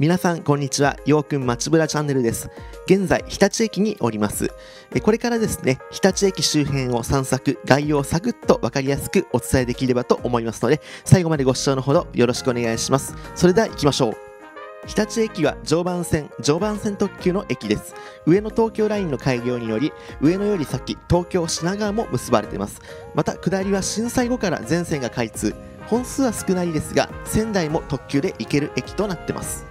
皆さんこんにちは。ようくん街ぶらチャンネルです。現在日立駅におります。これからですね日立駅周辺を散策概要をサクッと分かりやすくお伝えできればと思いますので最後までご視聴のほどよろしくお願いします。それでは行きましょう。日立駅は常磐線常磐線特急の駅です。上野東京ラインの開業により上野より先東京品川も結ばれています。また下りは震災後から全線が開通。本数は少ないですが仙台も特急で行ける駅となってます。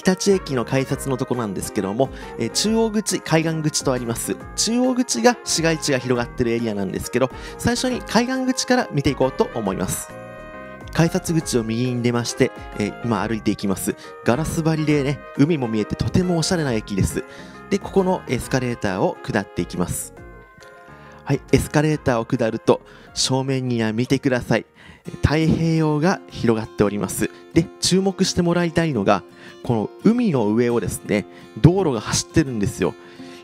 日立駅の改札のとこなんですけども、えー、中央口、海岸口とあります。中央口が市街地が広がってるエリアなんですけど、最初に海岸口から見ていこうと思います。改札口を右に出まして、えー、今歩いていきます。ガラス張りでね、海も見えてとてもおしゃれな駅です。で、ここのエスカレーターを下っていきます。はい、エスカレーターを下ると、正面には見てください。太平洋が広がっております。で注目してもらいたいのがこの海の上をですね道路が走ってるんですよ。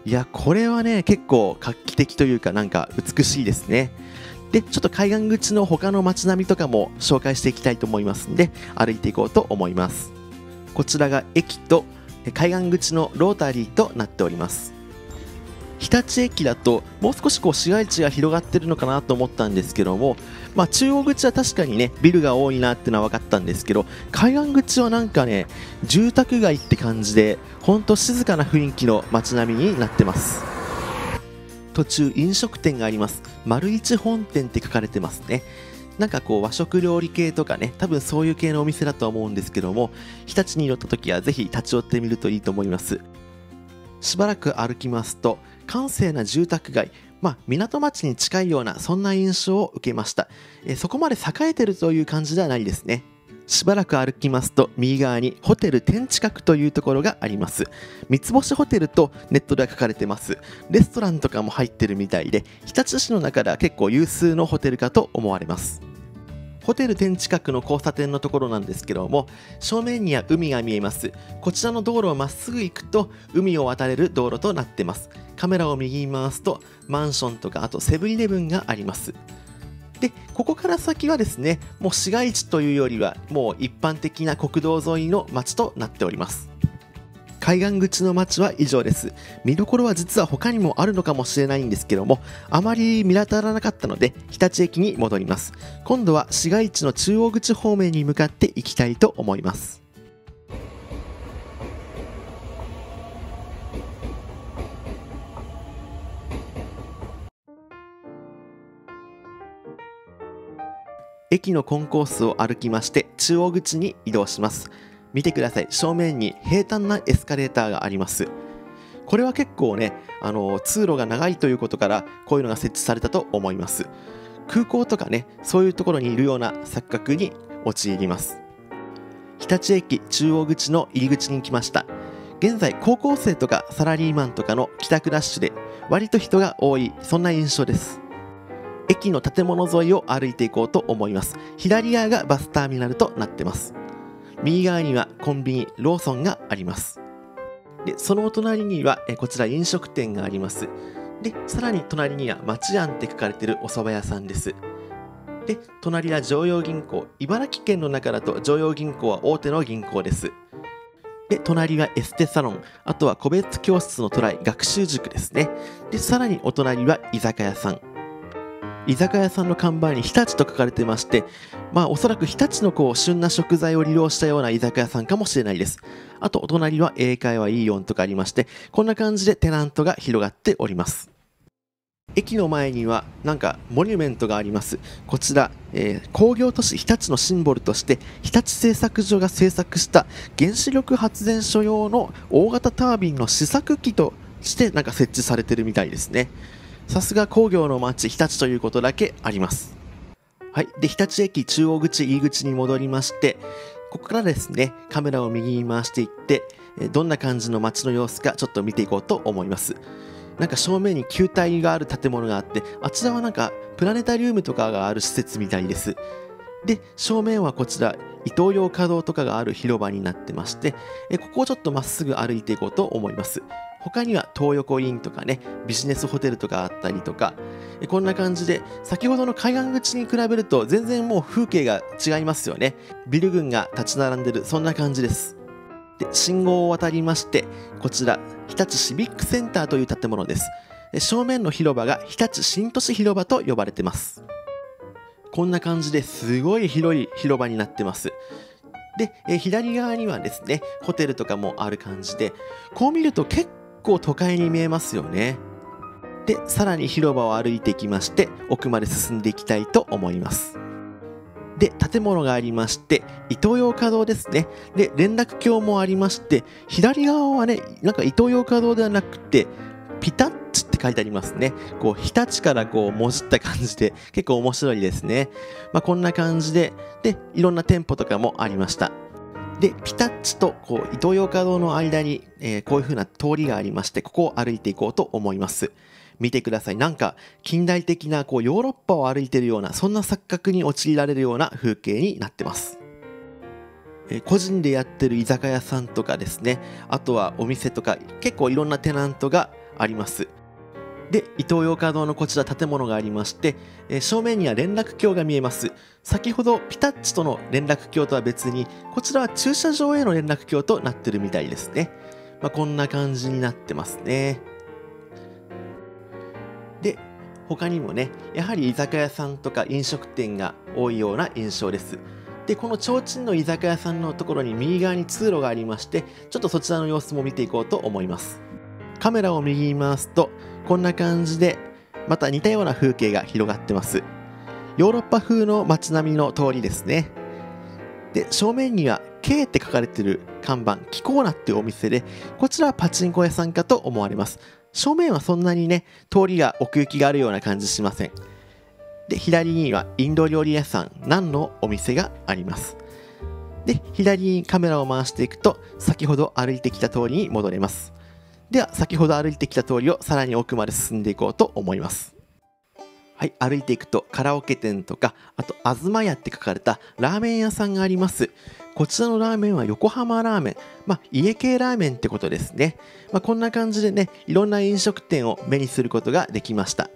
いやこれはね結構画期的というかなんか美しいですね。でちょっと海岸口の他の街並みとかも紹介していきたいと思いますんで歩いていこうと思います。こちらが駅と海岸口のロータリーとなっております。日立駅だともう少しこう市街地が広がってるのかなと思ったんですけども、まあ、中央口は確かにねビルが多いなってのは分かったんですけど海岸口はなんかね住宅街って感じでほんと静かな雰囲気の街並みになってます。途中飲食店があります。丸一本店って書かれてますね。なんかこう和食料理系とかね多分そういう系のお店だとは思うんですけども日立に寄った時はぜひ立ち寄ってみるといいと思います。しばらく歩きますと閑静な住宅街まあ、港町に近いようなそんな印象を受けました、えそこまで栄えてるという感じではないですね。しばらく歩きますと右側にホテル天近くというところがあります。三つ星ホテルとネットでは書かれてます。レストランとかも入ってるみたいで日立市の中では結構有数のホテルかと思われます。ホテル天近くの交差点のところなんですけども正面には海が見えます。こちらの道路をまっすぐ行くと海を渡れる道路となってます。カメラを右に回すとマンションとかあとセブンイレブンがあります。でここから先はですねもう市街地というよりはもう一般的な国道沿いの街となっております。海岸口の街は以上です。見どころは実は他にもあるのかもしれないんですけどもあまり見当たらなかったので日立駅に戻ります。今度は市街地の中央口方面に向かっていきたいと思います。駅のコンコースを歩きまして中央口に移動します。見てください。正面に平坦なエスカレーターがあります。これは結構ねあの通路が長いということからこういうのが設置されたと思います。空港とかねそういうところにいるような錯覚に陥ります。日立駅中央口の入り口に来ました。現在高校生とかサラリーマンとかの帰宅ラッシュで割と人が多いそんな印象です。駅の建物沿いを歩いていこうと思います。左側がバスターミナルとなってます。右側にはコンビニローソンがあります。でそのお隣にはえこちら飲食店があります。でさらに隣には町庵って書かれてるお蕎麦屋さんです。で隣は常陽銀行。茨城県の中だと常陽銀行は大手の銀行です。で隣はエステサロン。あとは個別教室のトライ学習塾ですね。でさらにお隣は居酒屋さん。居酒屋さんの看板に日立と書かれてまして、まあおそらく日立のこう旬な食材を利用したような居酒屋さんかもしれないです。あとお隣は英会話イーオンとかありまして、こんな感じでテナントが広がっております。駅の前にはなんかモニュメントがあります。こちら、えー、工業都市日立のシンボルとして日立製作所が製作した原子力発電所用の大型タービンの試作機としてなんか設置されてるみたいですね。さすが工業の街日立ということだけあります。はい。で日立駅中央口入り口に戻りましてここからですねカメラを右に回していってどんな感じの街の様子かちょっと見ていこうと思います。なんか正面に球体がある建物があってあちらはなんかプラネタリウムとかがある施設みたいです。で正面はこちらイトーヨーカドーとかがある広場になってましてえここをちょっとまっすぐ歩いていこうと思います。他には東横インとかねビジネスホテルとかあったりとかこんな感じで先ほどの海岸口に比べると全然もう風景が違いますよね。ビル群が立ち並んでるそんな感じです。で信号を渡りましてこちら日立シビックセンターという建物です。正面の広場が日立新都市広場と呼ばれてます。こんな感じですごい広い広場になってます。で、え左側にはですねホテルとかもある感じでこう見ると結構都会に見えますよねでさらに広場を歩いてきまして奥まで進んでいきたいと思いますで建物がありましてイトーヨーカドーですねで連絡橋もありまして左側はねなんかイトーヨーカドーではなくてピタッチって書いてありますね。こう、日立からこう、もじった感じで、結構面白いですね。まあ、こんな感じで、で、いろんな店舗とかもありました。で、ピタッチと、こう、イトーヨーカドーの間に、えー、こういう風な通りがありまして、ここを歩いていこうと思います。見てください。なんか、近代的な、こう、ヨーロッパを歩いてるような、そんな錯覚に陥られるような風景になってます。個人でやってる居酒屋さんとかですね、あとはお店とか、結構いろんなテナントがあります。で、イトーヨーカドーのこちら建物がありまして、え正面には連絡橋が見えます。先ほどピタッチとの連絡橋とは別に、こちらは駐車場への連絡橋となってるみたいですね。まあ、こんな感じになってますね。で、他にもね、やはり居酒屋さんとか飲食店が多いような印象です。で、この提灯の居酒屋さんのところに右側に通路がありまして、ちょっとそちらの様子も見ていこうと思います。カメラを右に回すとこんな感じでまた似たような風景が広がってます。ヨーロッパ風の街並みの通りですね。で正面には K って書かれてる看板キコーナっていうお店でこちらはパチンコ屋さんかと思われます。正面はそんなにね通りが奥行きがあるような感じしません。で左にはインド料理屋さん何のお店があります。で左にカメラを回していくと先ほど歩いてきた通りに戻れます。では先ほど歩いてきた通りをさらに奥まで進んでいこうと思います。はい歩いていくとカラオケ店とかあと東屋って書かれたラーメン屋さんがあります。こちらのラーメンは横浜ラーメン、まあ、家系ラーメンってことですね、まあ、こんな感じでねいろんな飲食店を目にすることができました。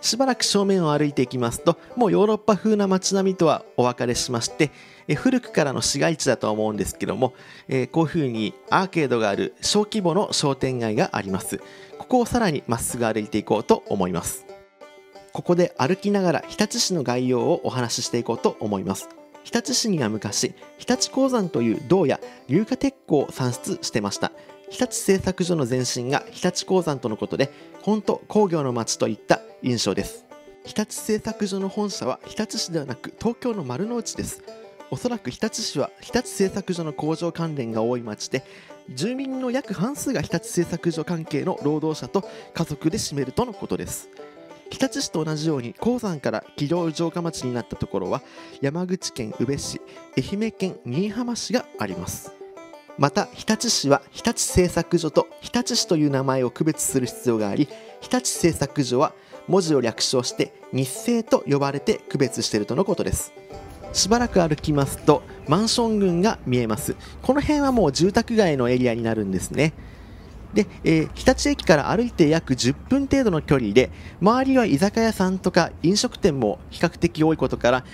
しばらく正面を歩いていきますともうヨーロッパ風な街並みとはお別れしましてえ古くからの市街地だとは思うんですけども、えー、こういう風にアーケードがある小規模の商店街があります。ここをさらにまっすぐ歩いていこうと思います。ここで歩きながら日立市の概要をお話ししていこうと思います。日立市には昔日立鉱山という銅や硫化鉄鉱を産出してました。日立製作所の前身が日立鉱山とのことで本当工業の町といった印象です。日立製作所の本社は日立市ではなく東京の丸の内です。おそらく日立市は日立製作所の工場関連が多い町で住民の約半数が日立製作所関係の労働者と家族で占めるとのことです。日立市と同じように鉱山から企業城下町になったところは山口県宇部市愛媛県新居浜市があります。また日立市は日立製作所と日立市という名前を区別する必要があり日立製作所は文字を略称して日清と呼ばれて区別しているとのことです。しばらく歩きますとマンション群が見えます。この辺はもう住宅街のエリアになるんですね。で、えー、日立駅から歩いて約10分程度の距離で周りは居酒屋さんとか飲食店も比較的多いことから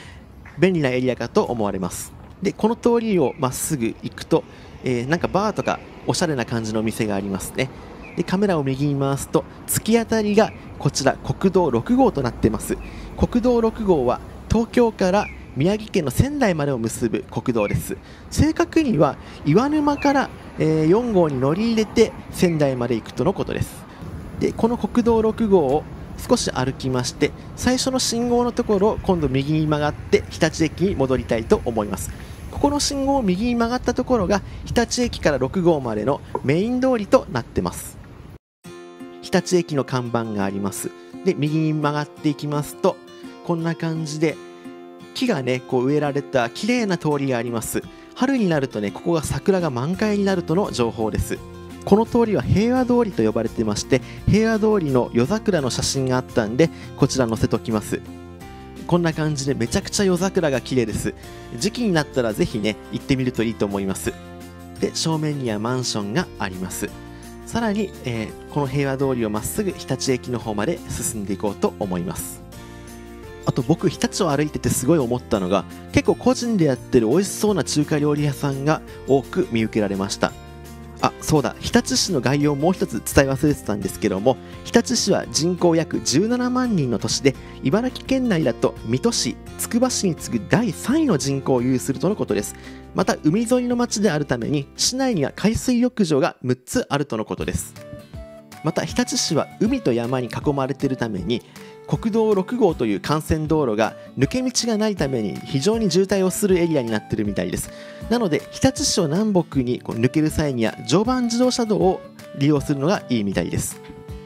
便利なエリアかと思われます。でこの通りをまっすぐ行くと、えー、なんかバーとかおしゃれな感じのお店がありますね。でカメラを右に回すと突き当たりがこちら国道6号となってます。国道6号は東京から宮城県の仙台までを結ぶ国道です。正確には岩沼から、え、4号に乗り入れて仙台まで行くとのことです。でこの国道6号を少し歩きまして最初の信号のところを今度右に曲がって日立駅に戻りたいと思います。ここの信号を右に曲がったところが日立駅から6号までのメイン通りとなってます。日立駅の看板があります。で右に曲がっていきますとこんな感じで木がねこう植えられた綺麗な通りがあります。春になるとねここが桜が満開になるとの情報です。この通りは平和通りと呼ばれてまして平和通りの夜桜の写真があったんでこちら載せときます。こんな感じでめちゃくちゃ夜桜が綺麗です。時期になったらぜひね行ってみるといいと思います。で正面にはマンションがあります。さらに、えー、この平和通りをまっすぐ日立駅の方まで進んでいこうと思います。あと僕日立を歩いててすごい思ったのが結構個人でやってる美味しそうな中華料理屋さんが多く見受けられました。あそうだ。日立市の概要をもう一つ伝え忘れてたんですけども日立市は人口約17万人の都市で茨城県内だと水戸市つくば市に次ぐ第3位の人口を有するとのことです。また海沿いの町であるために市内には海水浴場が6つあるとのことです。また日立市は海と山に囲まれているために国道6号という幹線道路が抜け道がないために非常に渋滞をするエリアになっているみたいです。なので日立市を南北にこう抜ける際には常磐自動車道を利用するのがいいみたいです。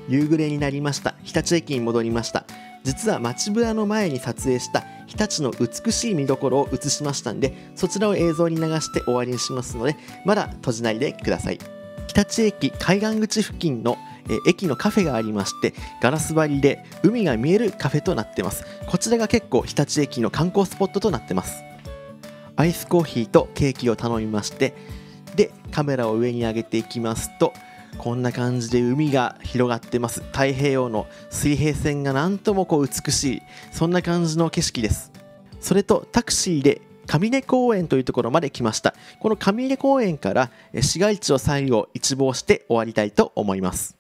夕暮れになりました。日立駅に戻りました。実は街ぶらの前に撮影した日立の美しい見どころを映しましたんでそちらを映像に流して終わりにしますのでまだ閉じないでください。日立駅海岸口付近のえ駅のカフェがありましてガラス張りで海が見えるカフェとなってます。こちらが結構日立駅の観光スポットとなってます。アイスコーヒーとケーキを頼みましてでカメラを上に上げていきますとこんな感じで海が広がってます。太平洋の水平線がなんともこう美しいそんな感じの景色です。それとタクシーで上根公園というところまで来ました。この上根公園から市街地を最後一望して終わりたいと思います。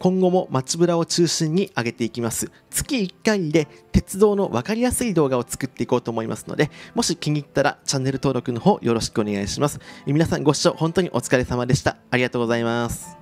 今後も街ブラを中心に上げていきます。月1回で鉄道の分かりやすい動画を作っていこうと思いますのでもし気に入ったらチャンネル登録の方よろしくお願いします。皆さんご視聴本当にお疲れ様でした。ありがとうございます。